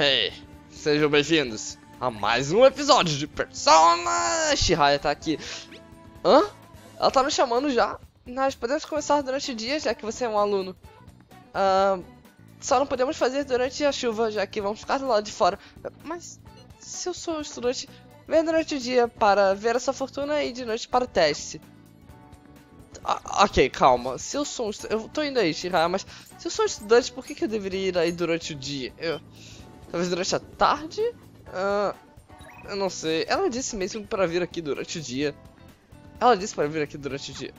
Hey, sejam bem-vindos a mais um episódio de Persona! Shihaya tá aqui. Hã? Ela tá me chamando já. Nós podemos começar durante o dia, já que você é um aluno. Uh, só não podemos fazer durante a chuva, já que vamos ficar do lado de fora. Mas se eu sou estudante, venha durante o dia para ver a sua fortuna e de noite para o teste. Ah, ok, calma. Se eu sou um. Eu tô indo aí, Shihaya, mas se eu sou um estudante, por que, que eu deveria ir aí durante o dia? Eu... Talvez durante a tarde? Uh, eu não sei. Ela disse mesmo para vir aqui durante o dia. Ela disse para vir aqui durante o dia.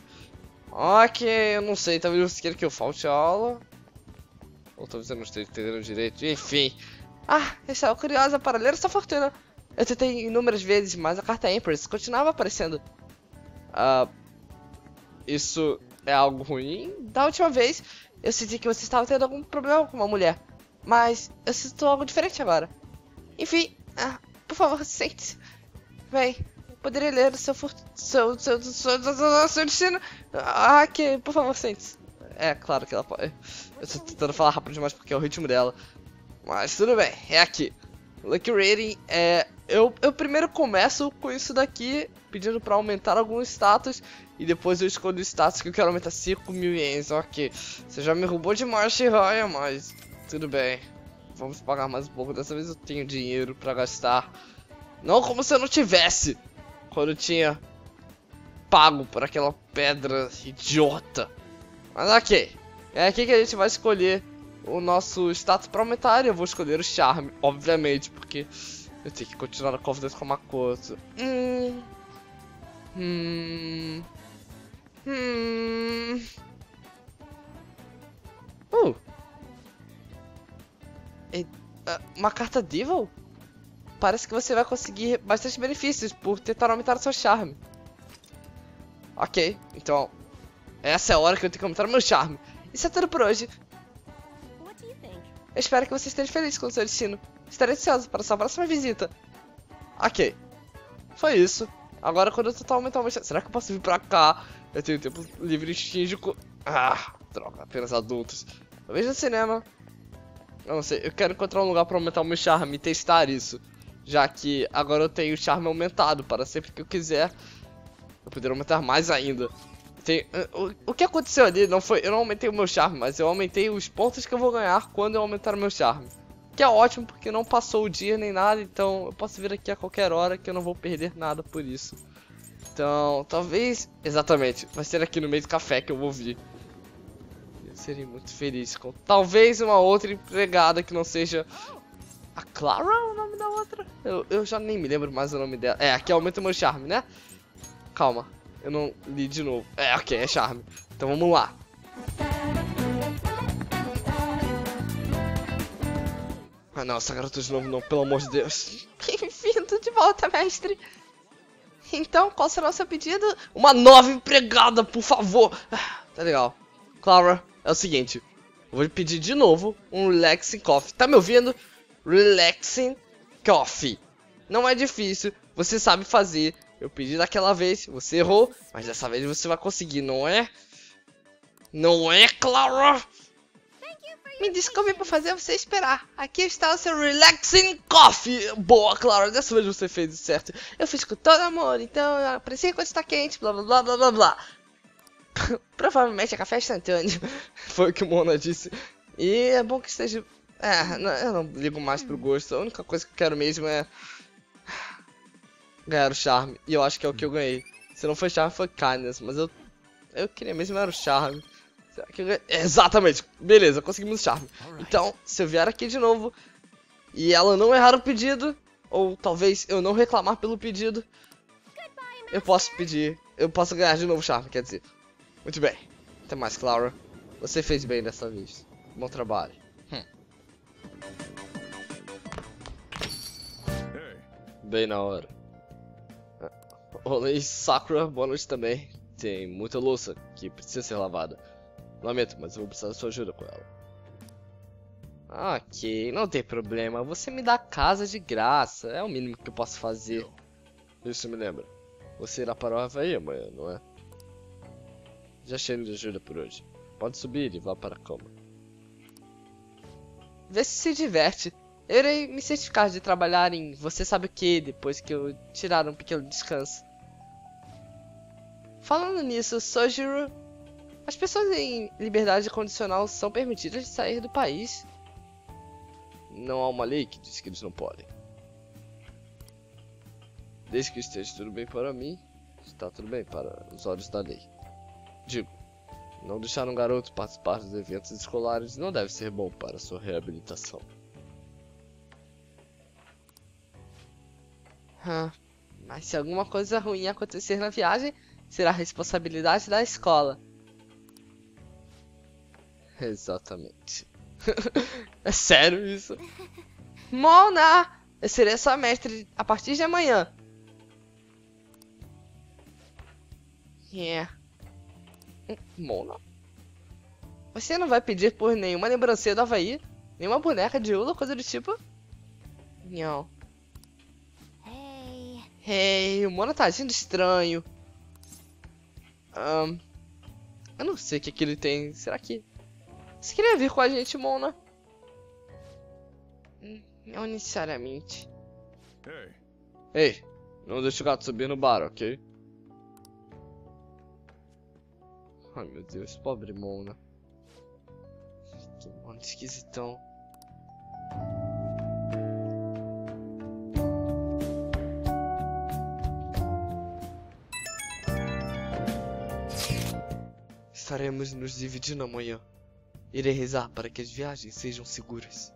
Ok, eu não sei. Talvez você queira que eu falte a aula. Ou talvez eu não esteja entendendo direito. Enfim. Ah, estava curiosa para ler essa fortuna. Eu tentei inúmeras vezes, mas a carta Empress continuava aparecendo. Ah, isso é algo ruim? Da última vez, eu senti que você estava tendo algum problema com uma mulher. Mas eu sinto algo diferente agora. Enfim, ah, por favor, sente-se. Bem, poderia ler o seu, seu, seu, seu, seu, destino. Ah, que, por favor, sente-se. É, claro que ela pode. Eu tô tentando falar rápido demais porque é o ritmo dela. Mas tudo bem, é aqui. Lucky Rating é. Eu, eu primeiro começo com isso daqui, pedindo pra aumentar alguns status. E depois eu escolho o status que eu quero aumentar 5 mil ienes. Ok, você já me roubou demais, Shiraya, mas tudo bem. Vamos pagar mais um pouco. Dessa vez eu tenho dinheiro pra gastar. Não como se eu não tivesse. Quando eu tinha pago por aquela pedra idiota. Mas ok. É aqui que a gente vai escolher o nosso status pra aumentar. Eu vou escolher o charme, obviamente. Porque eu tenho que continuar a confidência com a Makoto. Hum. Hum. Hum. Uma carta Devil? Parece que você vai conseguir bastante benefícios por tentar aumentar o seu charme. Ok, então essa é a hora que eu tenho que aumentar o meu charme. Isso é tudo por hoje. Eu espero que você esteja feliz com o seu destino. Estarei ansioso para sua próxima visita. Ok. Foi isso. Agora quando eu tentar aumentar o meu charme... Será que eu posso vir pra cá? Eu tenho tempo livre de... Ah, droga, apenas adultos. Eu vejo no cinema. Eu não sei, eu quero encontrar um lugar para aumentar o meu charme e testar isso. Já que agora eu tenho o charme aumentado para sempre que eu quiser. Eu poder aumentar mais ainda. Tem, o, o que aconteceu ali não foi, eu não aumentei o meu charme, mas eu aumentei os pontos que eu vou ganhar quando eu aumentar o meu charme. Que é ótimo porque não passou o dia nem nada, então eu posso vir aqui a qualquer hora que eu não vou perder nada por isso. Então, talvez, exatamente, vai ser aqui no meio do café que eu vou vir seria muito feliz com talvez uma outra empregada que não seja a Clara o nome da outra? Eu, eu já nem me lembro mais o nome dela. É, aqui aumenta o meu charme, né? Calma, eu não li de novo. É, ok, é charme. Então vamos lá. Ah não, essa garota de novo não, pelo amor de Deus. Bem-vindo de volta, mestre. Então, qual será o seu pedido? Uma nova empregada, por favor. Ah, tá legal. Clara, é o seguinte. Vou pedir de novo um Relaxing Coffee. Tá me ouvindo? Relaxing Coffee. Não é difícil, você sabe fazer. Eu pedi daquela vez, você errou, mas dessa vez você vai conseguir, não é? Não é, Clara? Me desculpe por fazer você esperar. Aqui está o seu Relaxing Coffee. Boa, Clara, dessa vez você fez certo. Eu fiz com todo amor, então aprecia quando está quente, blá blá blá blá blá. Provavelmente é café instantâneo. Foi o que o Mona disse. E é bom que esteja. É, não, eu não ligo mais pro gosto. A única coisa que eu quero mesmo é. Ganhar o charme. E eu acho que é o que eu ganhei. Se não foi charme, foi kindness. Mas eu. Eu queria mesmo era o charme. Será que eu ganhei? Exatamente. Beleza, conseguimos o charme. Então, se eu vier aqui de novo. E ela não errar o pedido. Ou talvez eu não reclamar pelo pedido. Eu posso pedir. Eu posso ganhar de novo o charme, quer dizer. Muito bem. Até mais, Clara. Você fez bem dessa vez. Bom trabalho. Hum. Bem na hora. Olá, Sakura, boa noite também. Tem muita louça que precisa ser lavada. Lamento, mas eu vou precisar da sua ajuda com ela. Ok, não tem problema. Você me dá casa de graça. É o mínimo que eu posso fazer. Isso me lembra. Você irá para o Havaí amanhã, não é? Já cheio de ajuda por hoje. Pode subir e vá para a cama. Vê se se diverte. Eu irei me certificar de trabalhar em você sabe o que depois que eu tirar um pequeno descanso. Falando nisso, Sojiro, as pessoas em liberdade condicional são permitidas de sair do país. Não há uma lei que diz que eles não podem. Desde que esteja tudo bem para mim, está tudo bem para os olhos da lei. Digo, não deixar um garoto participar dos eventos escolares não deve ser bom para sua reabilitação. Ah, mas se alguma coisa ruim acontecer na viagem, será responsabilidade da escola. Exatamente. é sério isso? Mona! Eu serei sua mestre a partir de amanhã. Yeah. Mona? Você não vai pedir por nenhuma lembrancinha do Havaí? Nenhuma boneca de Ula, coisa do tipo? Não. Hey. Hey, o Mona tá agindo estranho. Ahn, eu não sei o que, que ele tem. Será que. Você queria vir com a gente, Mona? Hum, Não necessariamente. Hey, Ei, não deixa o gato subir no bar, ok? Ai meu Deus, pobre Mona. Que Mona esquisitão. Estaremos nos dividindo amanhã. Irei rezar para que as viagens sejam seguras.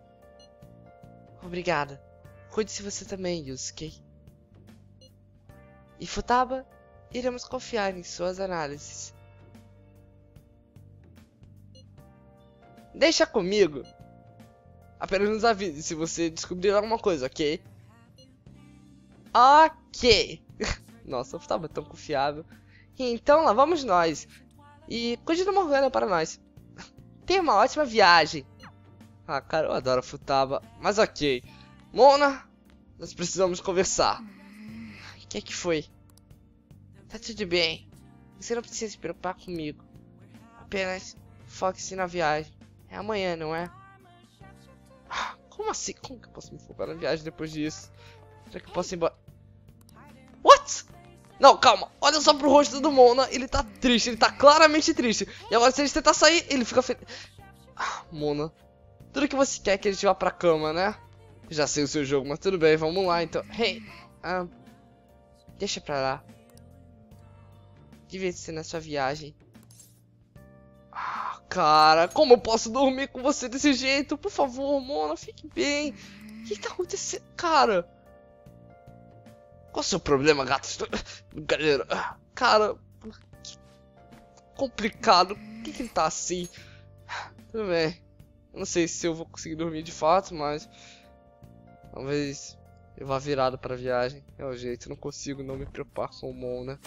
Obrigada. Cuide-se você também, Yusuke. E Futaba, iremos confiar em suas análises. Deixa comigo. Apenas nos avise se você descobrir alguma coisa, ok? Ok. Nossa, o Futaba é tão confiável. Então lá vamos nós. E cuide do Morgana para nós. Tenha uma ótima viagem. Ah, cara, eu adoro Futaba. Mas ok. Mona, nós precisamos conversar. O que é que foi? Tá tudo bem. Você não precisa se preocupar comigo. Apenas foque-se na viagem. É amanhã, não é? Como assim? Como que eu posso me focar na viagem depois disso? Será que eu posso ir embora? What? Não, calma. Olha só pro rosto do Mona. Ele tá triste. Ele tá claramente triste. E agora, se a gente tentar sair, ele fica feliz. Ah, Mona. Tudo que você quer é que a gente vá pra cama, né? Já sei o seu jogo, mas tudo bem. Vamos lá, então. Hey. Ah, deixa pra lá. Divirta-se na sua viagem. Cara. Como eu posso dormir com você desse jeito? Por favor, Mona. Fique bem. O que tá acontecendo? Cara. Qual é o seu problema, gato? Galera, cara, que complicado. Por que, que ele tá assim? Tudo bem. Não sei se eu vou conseguir dormir de fato, mas talvez eu vá virado pra viagem. É o jeito, não consigo não me preocupar com o Mon, né?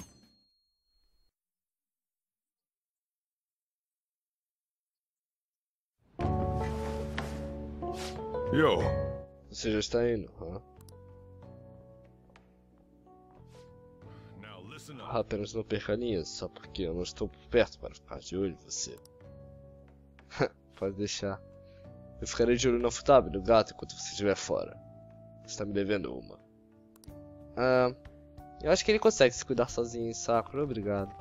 Yo, Você já está indo, hã? now listen up. Ah, apenas não perca linhas, só porque eu não estou perto para ficar de olho em você. Pode deixar. Eu ficarei de olho no Futaba no gato enquanto você estiver fora. Você está me devendo uma. Ah, eu acho que ele consegue se cuidar sozinho, Sakura. Obrigado.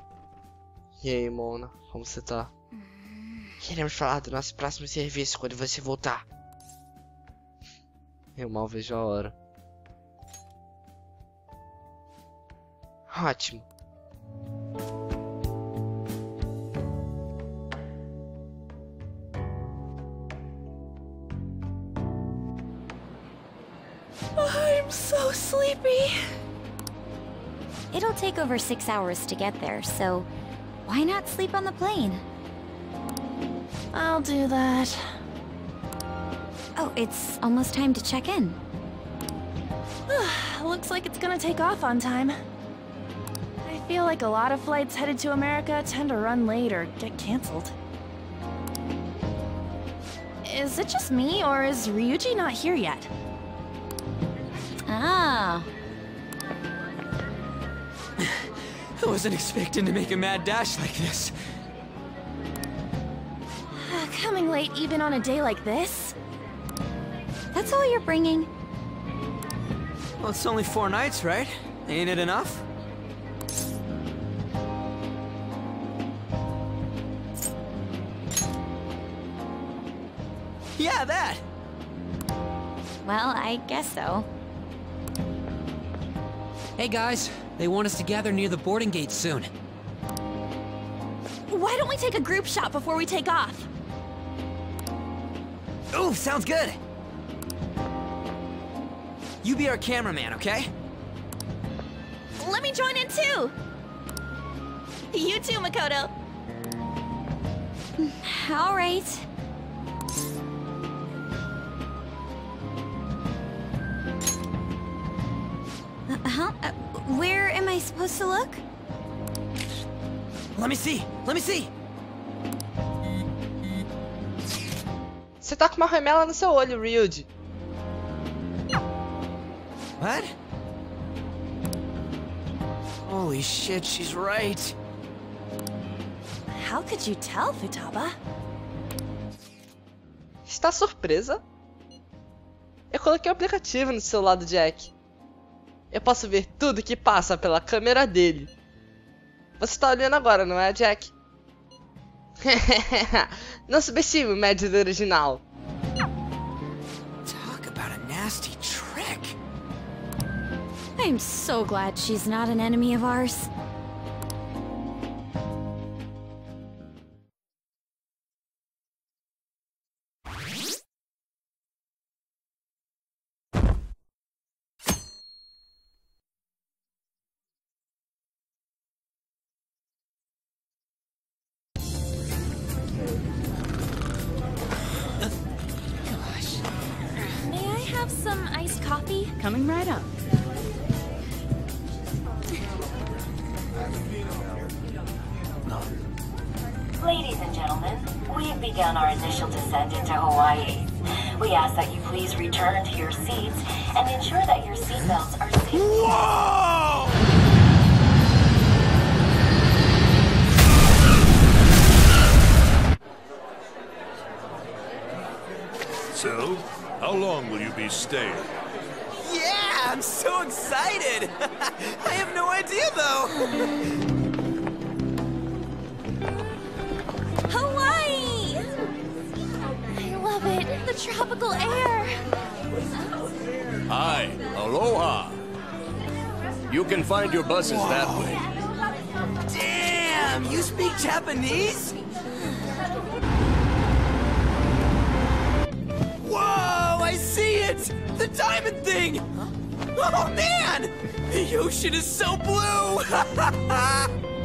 E aí, Mona, como você tá? Queremos falar do nosso próximo serviço quando você voltar. Eu mal vejo a hora. Ótimo. I'm so sleepy. It'll take over six hours to get there, so why not sleep on the plane? I'll do that. It's almost time to check in. Looks like it's gonna take off on time. I feel like a lot of flights headed to America tend to run late or get cancelled. Is it just me, or is Ryuji not here yet? Ah, I wasn't expecting to make a mad dash like this. Coming late even on a day like this? That's all you're bringing? Well, it's only four nights, right? Ain't it enough? Yeah, that! Well, I guess so. Hey guys, they want us to gather near the boarding gate soon. Why don't we take a group shot before we take off? Ooh, sounds good! You be our cameraman, okay? Let me join in too! You too, Makoto. All right. Uh, huh? Uh, where am I supposed to look? Let me see, let me see! Você tá com uma remela no seu olho, Ryuji. What? Holy shit, she's right. How could you tell, Futaba? Está surpresa? Eu coloquei o aplicativo no celular do Jack. Eu posso ver tudo que passa pela câmera dele. Você está olhando agora, não é, Jack? não subestime o médico original. I'm so glad she's not an enemy of ours. So, how long will you be staying? Yeah, I'm so excited! I have no idea though! Hawaii! I love it. The tropical air. Hi, aloha. You can find your buses that way. Damn, you speak Japanese? Whoa, I see it! The diamond thing! Oh man! The ocean is so blue!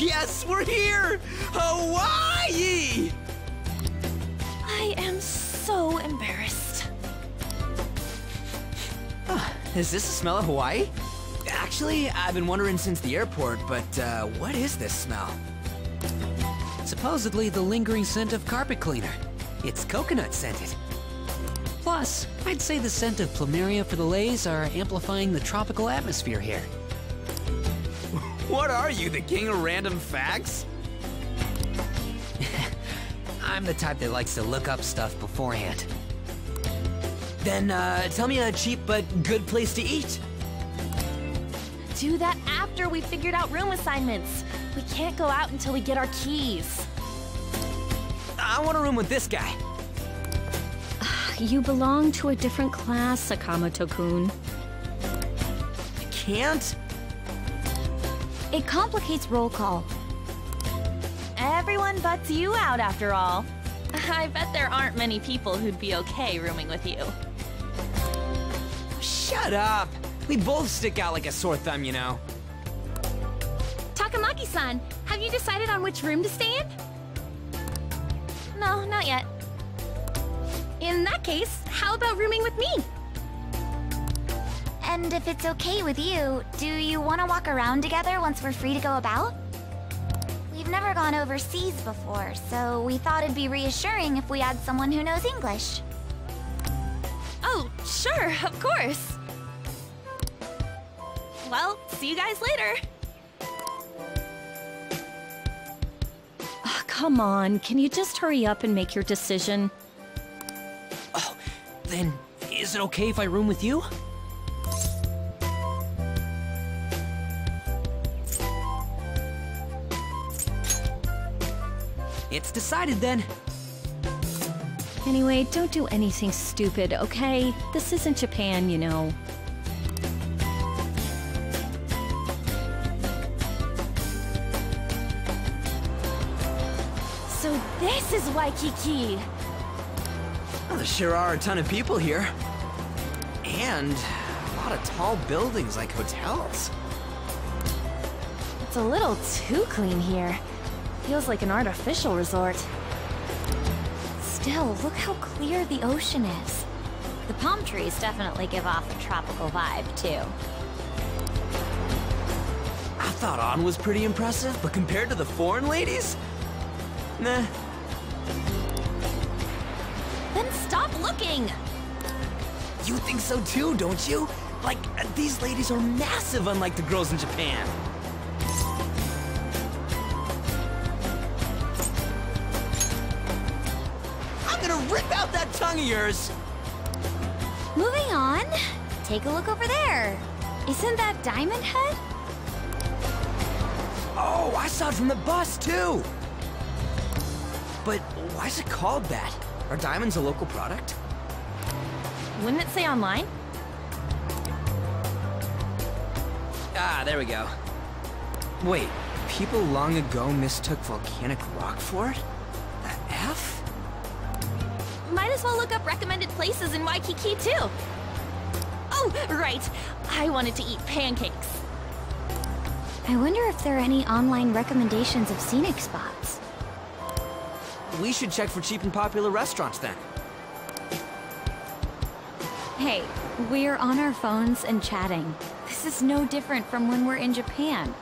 yes, we're here! Hawaii! I am so embarrassed. Is this the smell of Hawaii? Actually, I've been wondering since the airport, but uh, what is this smell? Supposedly the lingering scent of carpet cleaner. It's coconut scented. Plus, I'd say the scent of plumeria for the lays are amplifying the tropical atmosphere here. What are you, the king of random facts? I'm the type that likes to look up stuff beforehand. Then, uh, tell me a cheap but good place to eat. Do that after we figured out room assignments. We can't go out until we get our keys. I want a room with this guy. You belong to a different class, Sakamoto-kun. I can't? It complicates roll call. Everyone butts you out after all. I bet there aren't many people who'd be okay rooming with you. Shut up! We both stick out like a sore thumb, you know. Takamaki-san, have you decided on which room to stay in? No, not yet. In that case, how about rooming with me? And if it's okay with you, do you want to walk around together once we're free to go about? We've never gone overseas before, so we thought it'd be reassuring if we had someone who knows English. Oh, sure, of course. Well, see you guys later. Ah, come on, can you just hurry up and make your decision? Oh, then is it okay if I room with you? It's decided then. Anyway, don't do anything stupid, okay? This isn't Japan, you know. So this is Waikiki. Well, there sure are a ton of people here. And a lot of tall buildings like hotels. It's a little too clean here. Feels like an artificial resort. Still, look how clear the ocean is. The palm trees definitely give off a tropical vibe, too. I thought On was pretty impressive, but compared to the foreign ladies? Nah. Then stop looking! You think so too, don't you? Like, these ladies are massive unlike the girls in Japan. Tongue of yours! Moving on. Take a look over there. Isn't that Diamond Head? Oh, I saw it from the bus too! But why is it called that? Are diamonds a local product? Wouldn't it say online? Ah, there we go. Wait, people long ago mistook volcanic rock for it? As well look up recommended places in Waikiki, too. Oh, right. I wanted to eat pancakes. I wonder if there are any online recommendations of scenic spots. We should check for cheap and popular restaurants then. Hey, we're on our phones and chatting. This is no different from when we're in Japan.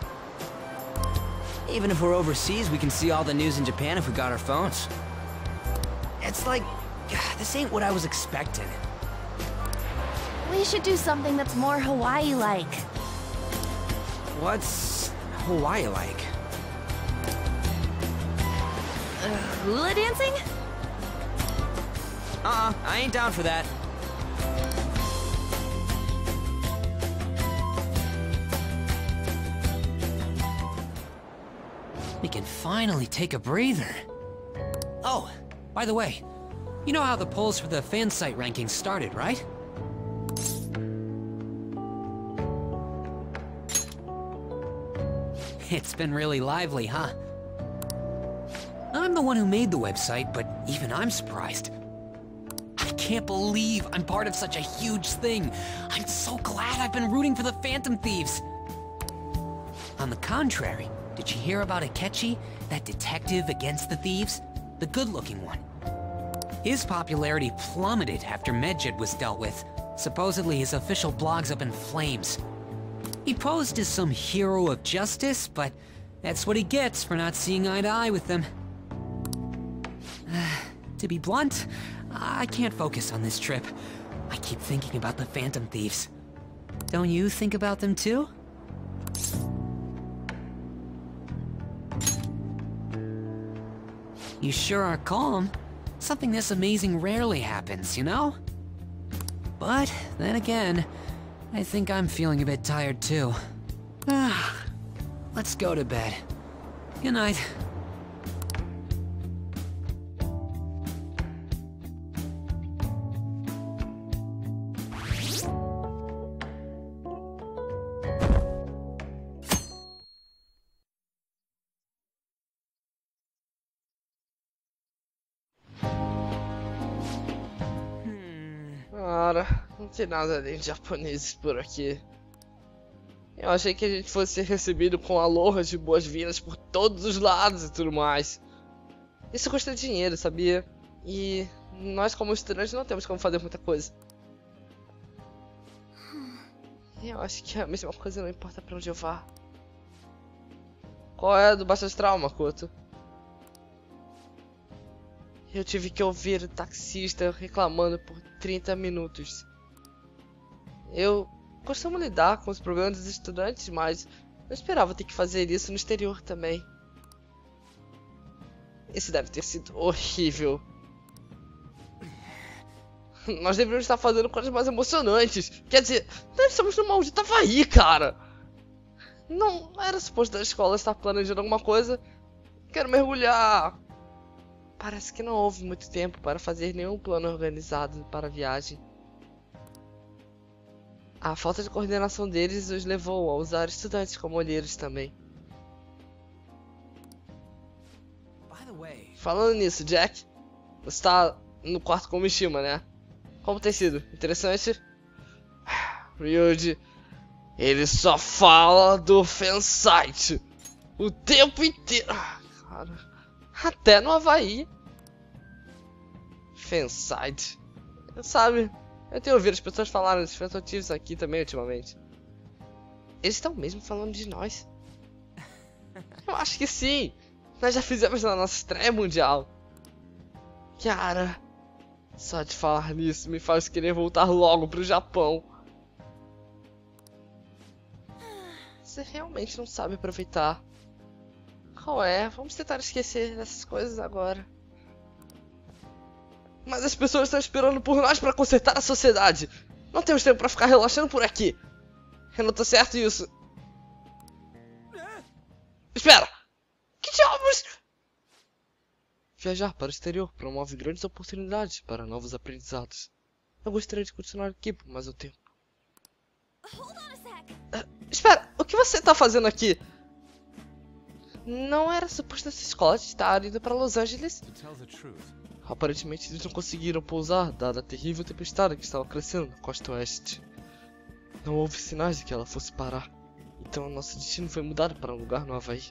Even if we're overseas, we can see all the news in Japan if we got our phones. It's like, this ain't what I was expecting. We should do something that's more Hawaii-like. What's Hawaii like? Uh, hula dancing? Uh-uh, I ain't down for that. We can finally take a breather. Oh, by the way, you know how the polls for the fan site rankings started, right? It's been really lively, huh? I'm the one who made the website, but even I'm surprised. I can't believe I'm part of such a huge thing. I'm so glad I've been rooting for the Phantom Thieves. On the contrary, did you hear about Akechi, that detective against the thieves? The good-looking one. His popularity plummeted after Medjed was dealt with. Supposedly his official blog's up in flames. He posed as some hero of justice, but that's what he gets for not seeing eye to eye with them. to be blunt, I can't focus on this trip. I keep thinking about the Phantom Thieves. Don't you think about them too? You sure are calm. Something this amazing rarely happens, you know? But, then again, I think I'm feeling a bit tired too. Ah, let's go to bed. Good night. Tem nada além de japoneses por aqui. Eu achei que a gente fosse ser recebido com alojas de boas-vindas por todos os lados e tudo mais. Isso custa dinheiro, sabia? E nós como estudantes não temos como fazer muita coisa. Eu acho que a mesma coisa, não importa pra onde eu vá. Qual é do Baixo Astral, Makoto? Eu tive que ouvir o taxista reclamando por 30 minutos. Eu costumo lidar com os problemas dos estudantes, mas não esperava ter que fazer isso no exterior também. Esse deve ter sido horrível. Nós deveríamos estar fazendo coisas mais emocionantes. Quer dizer, nós estamos no maldito Havaí, cara. Não era suposto a escola estar planejando alguma coisa. Quero mergulhar. Parece que não houve muito tempo para fazer nenhum plano organizado para a viagem. A falta de coordenação deles os levou a usar estudantes como olheiros também. Falando nisso, Jack, você está no quarto com o Mishima, né? Como tem sido? Interessante? Ryuji, ele só fala do fansite o tempo inteiro. Ah, cara, até no Havaí. Fansite. Sabe, eu tenho ouvido as pessoas falarem dos fantotivos aqui também ultimamente. Eles estão mesmo falando de nós. Eu acho que sim. Nós já fizemos na nossa estreia mundial. Cara, só de falar nisso me faz querer voltar logo pro Japão. Você realmente não sabe aproveitar. Qual é? Vamos tentar esquecer dessas coisas agora. Mas as pessoas estão esperando por nós para consertar a sociedade. Não temos tempo para ficar relaxando por aqui. Eu não tô certo isso. Espera! Que diabos? Viajar para o exterior promove grandes oportunidades para novos aprendizados. Eu gostaria de continuar aqui por mais um tempo. Uh, espera, o que você está fazendo aqui? Não era suposto essa escola estar indo para Los Angeles? Aparentemente eles não conseguiram pousar, dada a terrível tempestade que estava crescendo na costa oeste. Não houve sinais de que ela fosse parar, então nosso destino foi mudado para um lugar no Havaí.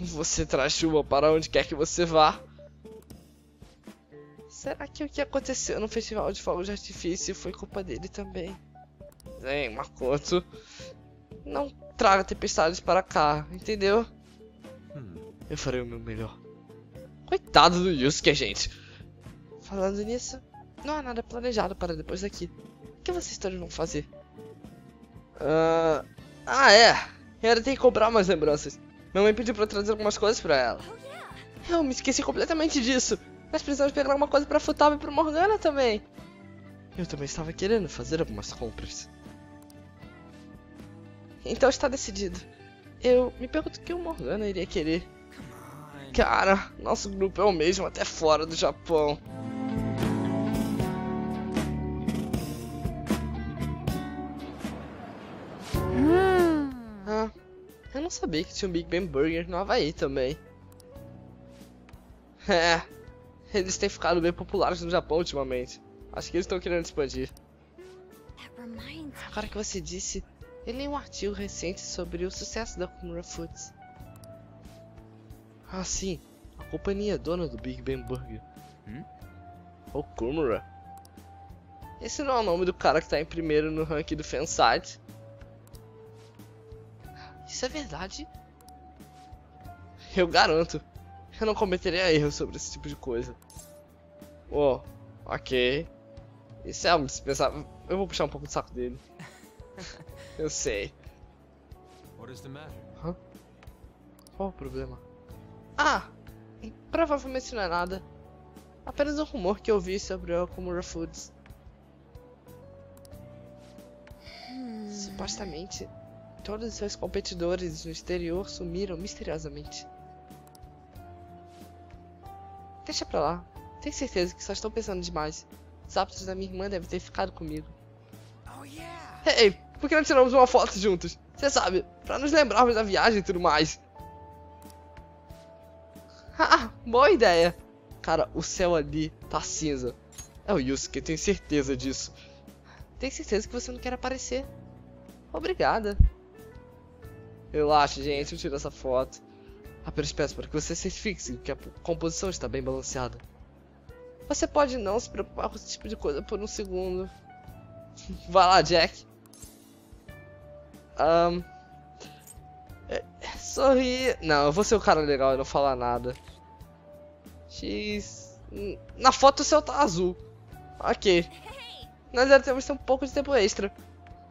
Você traz chuva para onde quer que você vá. Será que o que aconteceu no festival de fogos de artifício foi culpa dele também? Vem, Makoto. Não traga tempestades para cá, entendeu? Eu farei o meu melhor. Coitado do Yusuke, gente. Falando nisso, não há nada planejado para depois daqui. O que vocês todos vão fazer? Uh... Ah, é. Ela tem que comprar umas lembranças. Minha mãe pediu pra eu trazer algumas coisas pra ela. Eu me esqueci completamente disso. Nós precisamos pegar alguma coisa pra Futaba e pra Morgana também. Eu também estava querendo fazer algumas compras. Então está decidido. Eu me pergunto o que o Morgana iria querer. Cara, nosso grupo é o mesmo até fora do Japão. Ah, eu não sabia que tinha um Big Ben Burger no Havaí também. É, eles têm ficado bem populares no Japão ultimamente. Acho que eles estão querendo expandir. Agora que você disse, eu li um artigo recente sobre o sucesso da Kumura Foods. Ah, sim. A companhia é dona do Big Ben Burger. Hum? O Kumura. Esse não é o nome do cara que tá em primeiro no ranking do fansite. Isso é verdade? Eu garanto. Eu não cometeria erro sobre esse tipo de coisa. Oh, ok. Isso é algo dispensável. Eu vou puxar um pouco do saco dele. Eu sei. Qual o problema? Ah! Provavelmente não é nada. Apenas um rumor que eu vi sobre o Okumura Foods. Hmm. Supostamente, todos os seus competidores no exterior sumiram misteriosamente. Deixa pra lá. Tenho certeza que só estão pensando demais. Os hábitos da minha irmã devem ter ficado comigo. Oh, yeah. Ei, por que não tiramos uma foto juntos? Você sabe, pra nos lembrarmos da viagem e tudo mais. Ah, boa ideia. Cara, o céu ali tá cinza. É o Yusuke, tenho certeza disso. Tenho certeza que você não quer aparecer. Obrigada. Relaxa, gente, eu tiro essa foto. Apenas peço para que você certifique que a composição está bem balanceada. Você pode não se preocupar com esse tipo de coisa por um segundo. Vai lá, Jack. Um, sorri. Não, eu vou ser o cara legal e não falar nada. X. Na foto o céu tá azul. Ok. Nós já temos um pouco de tempo extra.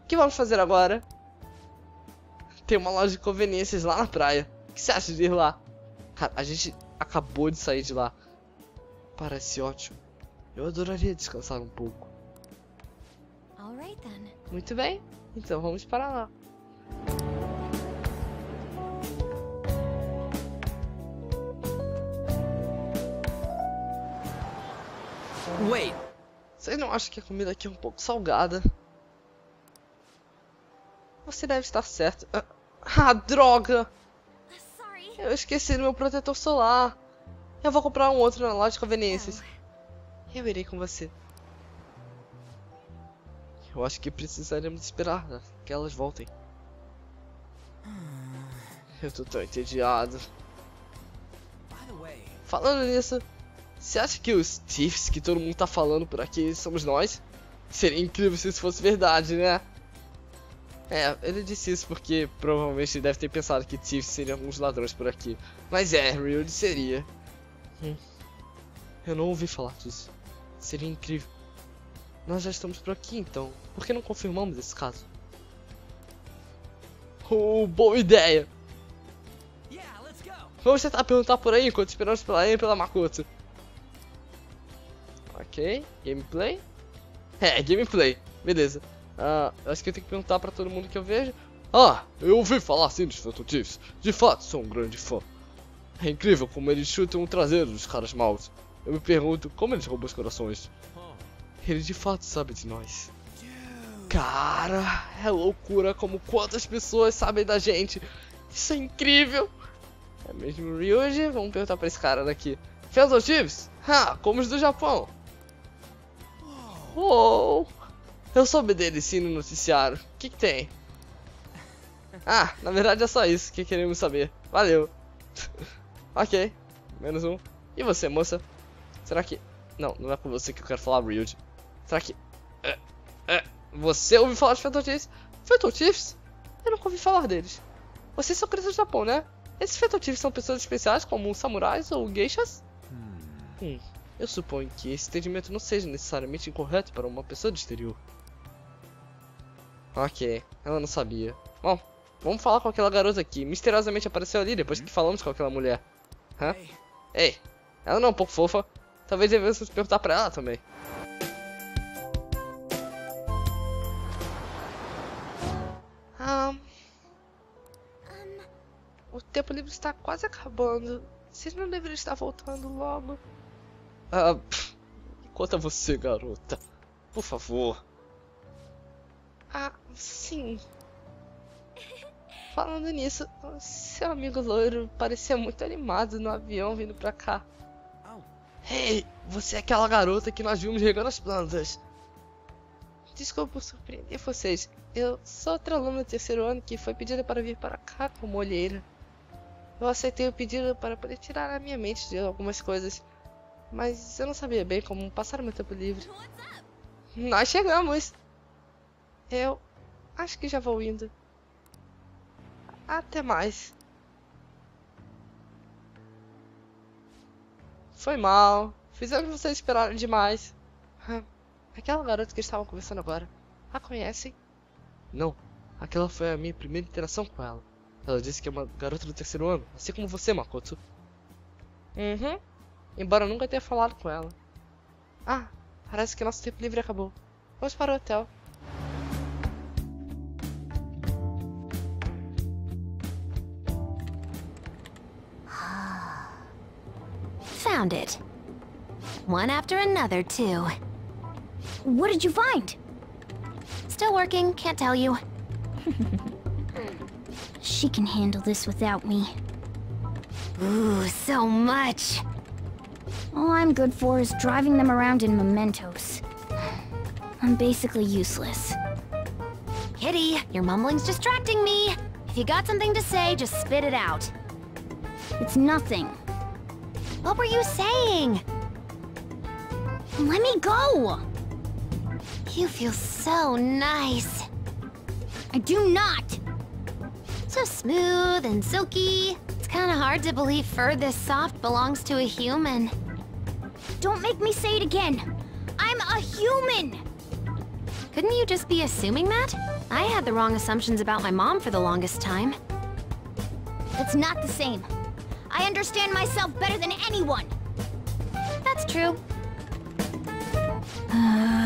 O que vamos fazer agora? Tem uma loja de conveniências lá na praia. O que você acha de ir lá? Cara, a gente acabou de sair de lá. Parece ótimo. Eu adoraria descansar um pouco. Muito bem, então vamos para lá. Wait, Vocês não acham que a comida aqui é um pouco salgada? Você deve estar certo. Ah, ah, droga! Eu esqueci do meu protetor solar. Eu vou comprar um outro na loja de conveniências. Eu irei com você. Eu acho que precisaremos esperar que elas voltem. Eu tô tão entediado. Falando nisso, você acha que os Thieves que todo mundo tá falando por aqui somos nós? Seria incrível se isso fosse verdade, né? É, ele disse isso porque provavelmente deve ter pensado que Thieves seriam alguns ladrões por aqui. Mas é, Ryuji seria. Hum. Eu não ouvi falar disso. Seria incrível. Nós já estamos por aqui então. Por que não confirmamos esse caso? Oh, boa ideia! Vamos tentar perguntar por aí enquanto esperamos pela Amy e pela Makoto. Gameplay. É, gameplay, beleza. Ah, acho que eu tenho que perguntar pra todo mundo que eu vejo. Ah, eu ouvi falar assim dos Phantom Thieves. De fato, sou um grande fã. É incrível como eles chutam o traseiro dos caras maus. Eu me pergunto como eles roubam os corações. Ele de fato sabe de nós. Cara, é loucura como quantas pessoas sabem da gente. Isso é incrível. É mesmo Ryuji? Vamos perguntar pra esse cara daqui. Phantom Thieves? Ah, como os do Japão. Uou. Eu soube dele sim no noticiário. O que, que tem? Ah, na verdade é só isso que queremos saber. Valeu. ok, menos um. E você, moça? Será que... Não, não é com você que eu quero falar, Ryuji. Será que... É, é, você ouviu falar de Phantom Thieves? Phantom Thieves? Eu nunca ouvi falar deles. Vocês são crianças do Japão, né? Esses Phantom Thieves são pessoas especiais, como samurais ou geishas? Hum, eu suponho que esse entendimento não seja necessariamente incorreto para uma pessoa do exterior. Ok, ela não sabia. Bom, vamos falar com aquela garota que misteriosamente apareceu ali depois que falamos com aquela mulher. Hã? Ei, ela não é um pouco fofa? Talvez devemos perguntar pra ela também. Ah, o tempo livre está quase acabando. Vocês não deveriam estar voltando logo. Ah, pff, conta você, garota. Por favor. Ah, sim. Falando nisso, seu amigo loiro parecia muito animado no avião vindo pra cá. oh, Ei, você é aquela garota que nós vimos regando as plantas. Desculpa por surpreender vocês. Eu sou outra aluna do terceiro ano que foi pedida para vir para cá como olheira. Eu aceitei o pedido para poder tirar a minha mente de algumas coisas. Mas eu não sabia bem como passar meu tempo livre. Nós chegamos! Eu acho que já vou indo. Até mais. Foi mal. Fizemos vocês esperarem demais. Ah, Aquela garota que estavam conversando agora. A conhecem? Não. Aquela foi a minha primeira interação com ela. Ela disse que é uma garota do terceiro ano, assim como você, Makoto. Uhum. Embora eu nunca tenha falado com ela. Ah, parece que nosso tempo livre acabou. Vamos para o hotel. Found it. One after another, too. What did you find? Still working, can't tell you. She can handle this without me. Ooh, so much. All I'm good for is driving them around in mementos. I'm basically useless. Kitty, your mumbling's distracting me. If you got something to say, just spit it out. It's nothing. What were you saying? Let me go! You feel so nice. I do not! So smooth and silky. It's kind of hard to believe fur this soft belongs to a human. Don't make me say it again! I'm a human! Couldn't you just be assuming that? I had the wrong assumptions about my mom for the longest time. That's not the same. I understand myself better than anyone! That's true. Uh,